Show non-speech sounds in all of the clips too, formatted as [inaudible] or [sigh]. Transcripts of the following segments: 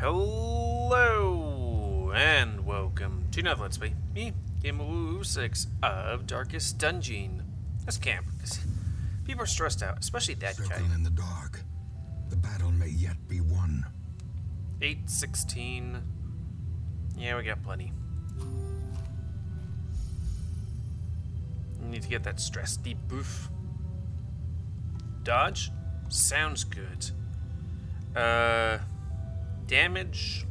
Hello and welcome to another Let's Play. Me, Game 6 of Darkest Dungeon. Let's camp, because people are stressed out, especially that guy. Circle in the dark. The battle may yet be won. 816. Yeah, we got plenty. Need to get that stress debuff. Dodge? Sounds good. Uh, damage?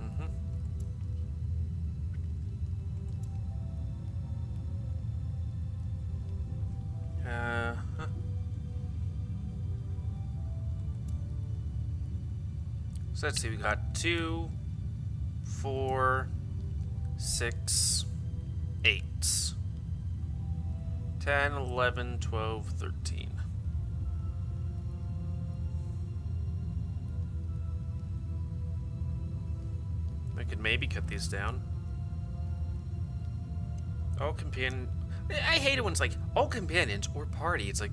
Mm-hmm. Uh, huh. So let's see, we got two, four, six, eight. 10, 11, 12, 13. Could maybe cut these down. All companion... I hate it when it's like, all companions or party. It's like,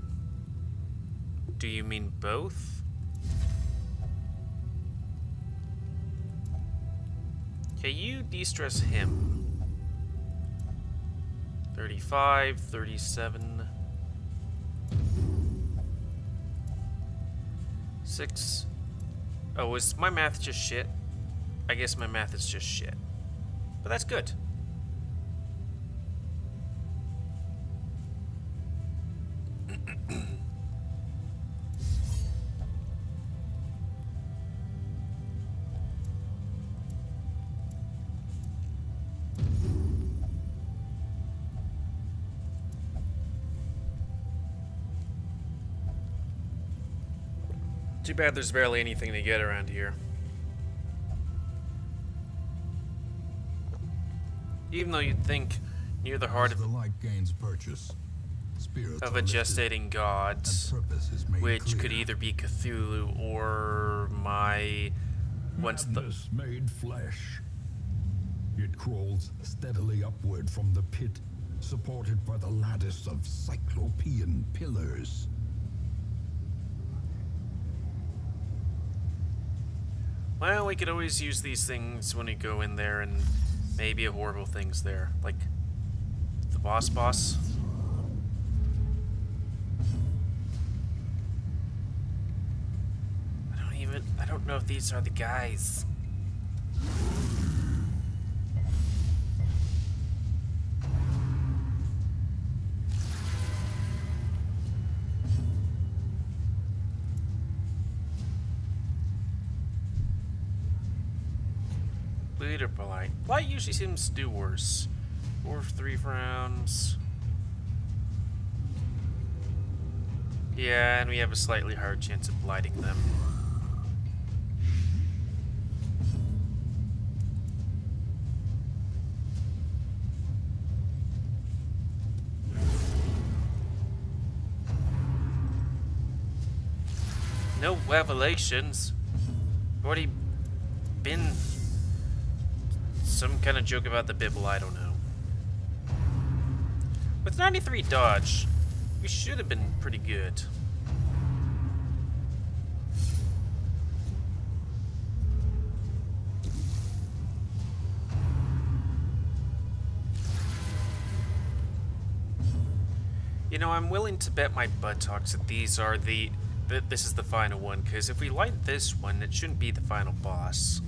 do you mean both? Okay, you de-stress him. 35, 37. 6. Oh, is my math just shit? I guess my math is just shit. But that's good. Too bad there's barely anything to get around here. Even though you'd think near the heart of, the light gains purchase, spirits of a gestating gods, and purpose is made which clear. could either be Cthulhu or my once the made flesh. It crawls steadily upward from the pit, supported by the lattice of cyclopean pillars. well, we could always use these things when we go in there, and maybe a horrible things there, like the boss boss. I don't even. I don't know if these are the guys. Polite usually seems to do worse. Four three rounds. Yeah, and we have a slightly higher chance of blighting them. No revelations. Already been some kind of joke about the Bibble, I don't know. With 93 dodge, we should have been pretty good. You know, I'm willing to bet my buttocks that these are the... that this is the final one, because if we light this one, it shouldn't be the final boss.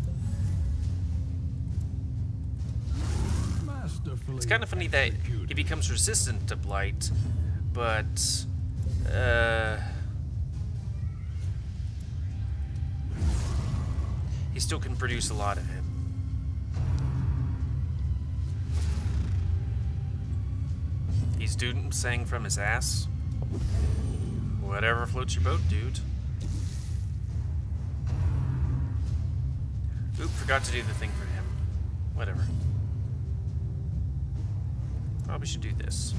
It's kind of funny that he becomes resistant to blight, but uh, he still can produce a lot of him. He's dude saying from his ass. Whatever floats your boat, dude. Oop, forgot to do the thing for him. Whatever. Probably should do this.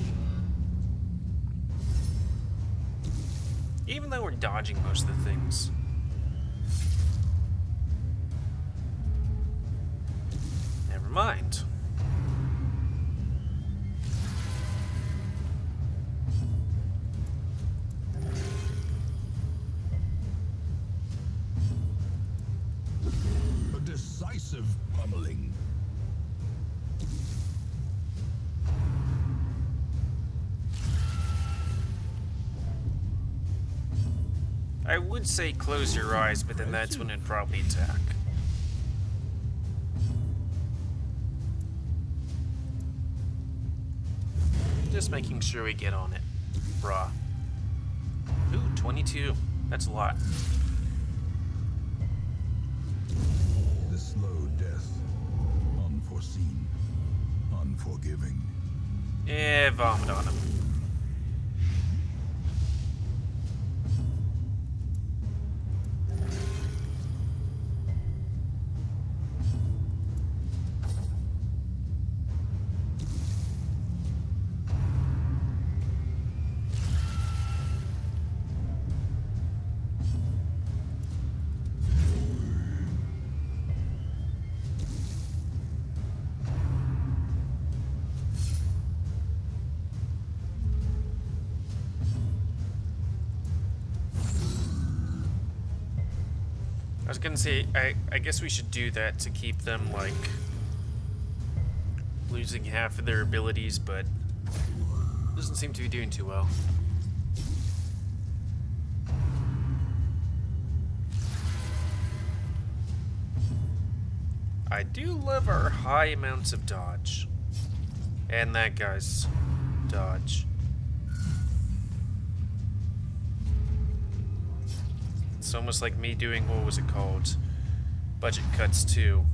Even though we're dodging most of the things. Never mind. I would say close your eyes, but then that's when it'd probably attack. Just making sure we get on it. Bruh. Ooh, 22. That's a lot. The slow death. Unforeseen. Unforgiving. Yeah, vomit on him. Was gonna say, I, I guess we should do that to keep them, like, losing half of their abilities, but doesn't seem to be doing too well. I do love our high amounts of dodge. And that guy's dodge. It's almost like me doing, what was it called? Budget Cuts 2.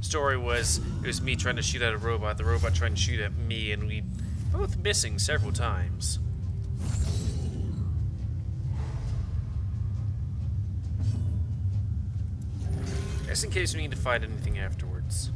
Story was, it was me trying to shoot at a robot, the robot trying to shoot at me, and we both missing several times. Just in case we need to fight anything afterwards.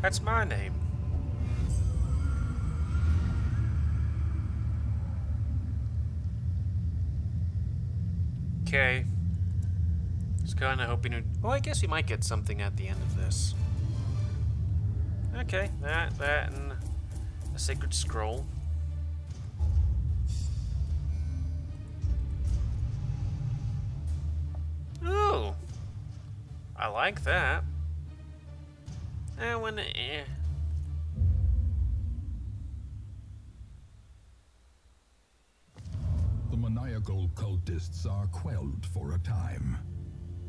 That's my name. Okay. Just kinda hoping to... Well, I guess we might get something at the end of this. Okay, that, that, and a sacred scroll. Ooh! I like that. Eh, when, eh. The maniacal cultists are quelled for a time,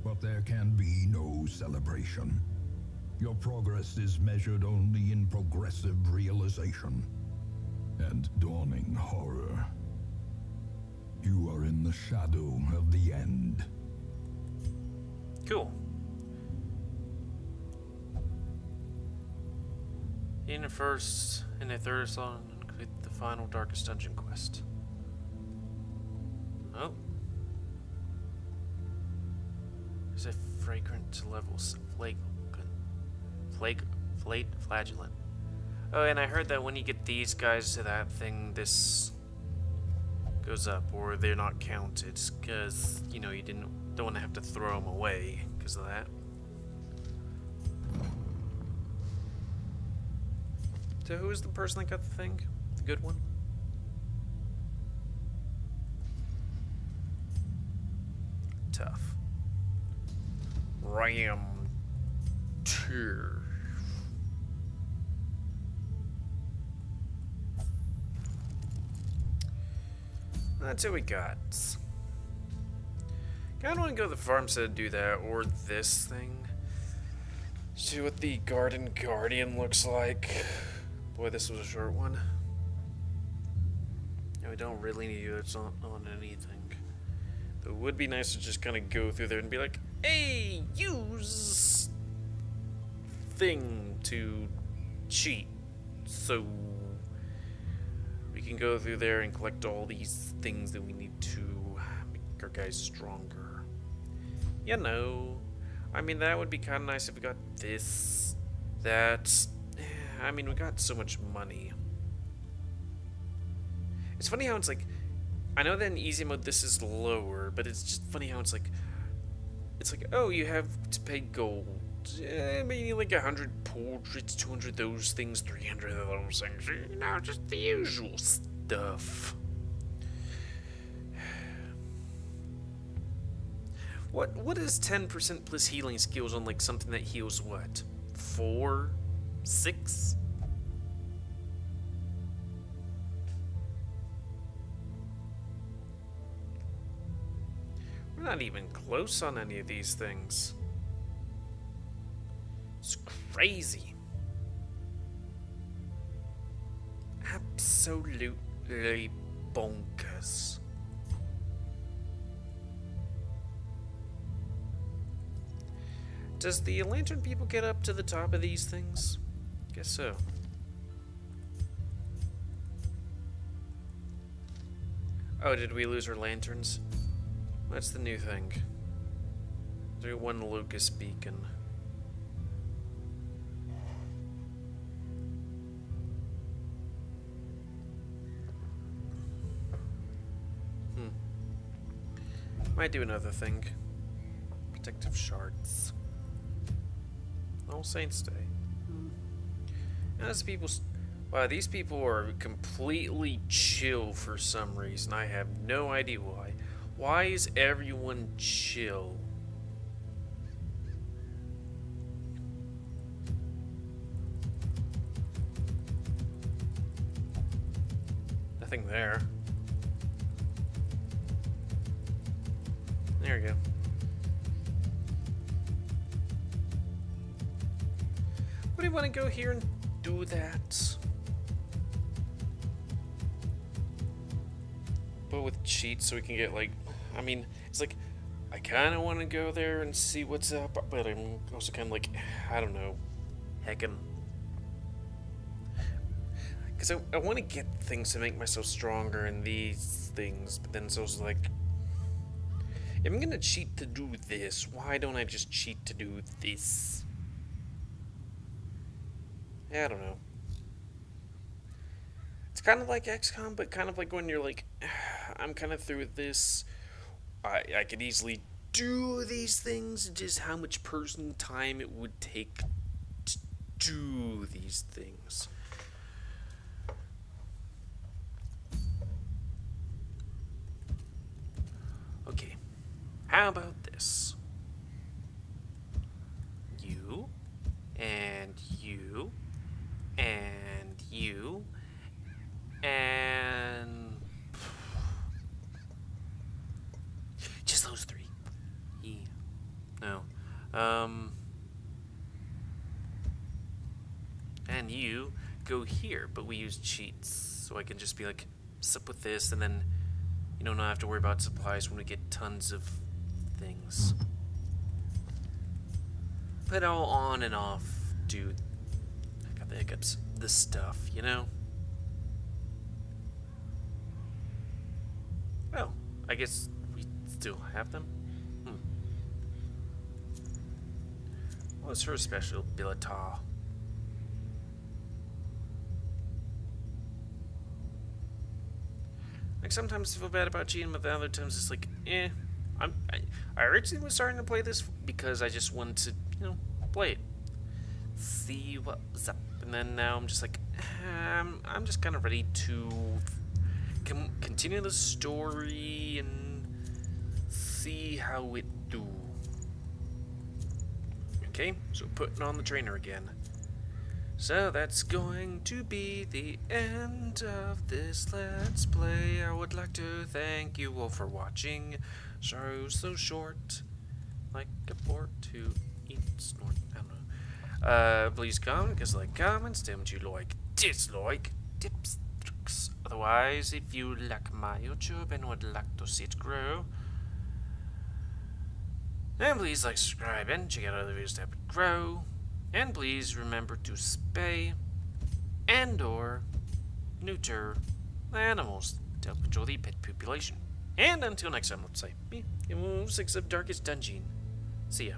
but there can be no celebration. Your progress is measured only in progressive realization and dawning horror. You are in the shadow of the end. Cool. In the first and the third song, complete the final Darkest Dungeon quest. Oh. There's a fragrant levels flake flake flake flagellant. Oh, and I heard that when you get these guys to that thing, this goes up, or they're not counted, because you know you didn't don't want to have to throw them away because of that. So who is the person that got the thing? The good one? Tough. Ram two. That's what we got. Kinda wanna go to the Farmstead to do that, or this thing. See what the Garden Guardian looks like. Boy, this was a short one. We don't really need it on, on anything. It would be nice to just kind of go through there and be like, hey, use thing to cheat. So we can go through there and collect all these things that we need to make our guys stronger. You know, I mean, that would be kind of nice if we got this, that. I mean, we got so much money. It's funny how it's like, I know that in easy mode this is lower, but it's just funny how it's like, it's like, oh, you have to pay gold. Eh, maybe like 100 portraits, 200 those things, 300 of those things. You know, just the usual stuff. What what is 10% plus healing skills on like something that heals what? Four? Six? We're not even close on any of these things. It's crazy. Absolutely bonkers. Does the lantern people get up to the top of these things? Guess so. Oh, did we lose our lanterns? That's the new thing. There's one Lucas beacon. Hmm. Might do another thing. Protective shards. All Saints Day. As people, wow, these people are completely chill for some reason. I have no idea why. Why is everyone chill? Nothing there. There we go. What do you want to go here and do that? But with cheats so we can get like I mean, it's like I kind of want to go there and see what's up, but I'm also kind of like, I don't know, heckin'. Because I, I want to get things to make myself stronger in these things, but then it's also like, if I'm going to cheat to do this, why don't I just cheat to do this? Yeah, I don't know. It's kind of like XCOM, but kind of like when you're like, [sighs] I'm kind of through with this. I, I could easily do these things, just how much personal time it would take to do these things. Okay, how about this? You, and you, and you, and just those three. Yeah. No. Um. And you go here, but we use cheats, so I can just be like, sup with this, and then, you know, not have to worry about supplies when we get tons of things. Put all on and off, dude. I got the hiccups. The stuff, you know? Well, I guess we still have them. Hmm. What's her special ability? Like sometimes I feel bad about cheating, but the other times it's like, eh. I'm. I, I originally was starting to play this because I just wanted to, you know, play it, see what's up, and then now I'm just like, um, I'm just kind of ready to continue the story and see how it do. Okay, so putting on the trainer again. So that's going to be the end of this Let's Play. I would like to thank you all for watching. Sorry it so short. Like a port to eat, snort, I don't know. Uh, please comment, because like comments, what you like, dislike, tips, tricks. Otherwise, if you like my YouTube and would like to see it grow, then please like, subscribe, and check out other videos that would grow. And please remember to spay and or neuter animals to help control the pet population. And until next time, let's say, me, in 6 of Darkest Dungeon. See ya.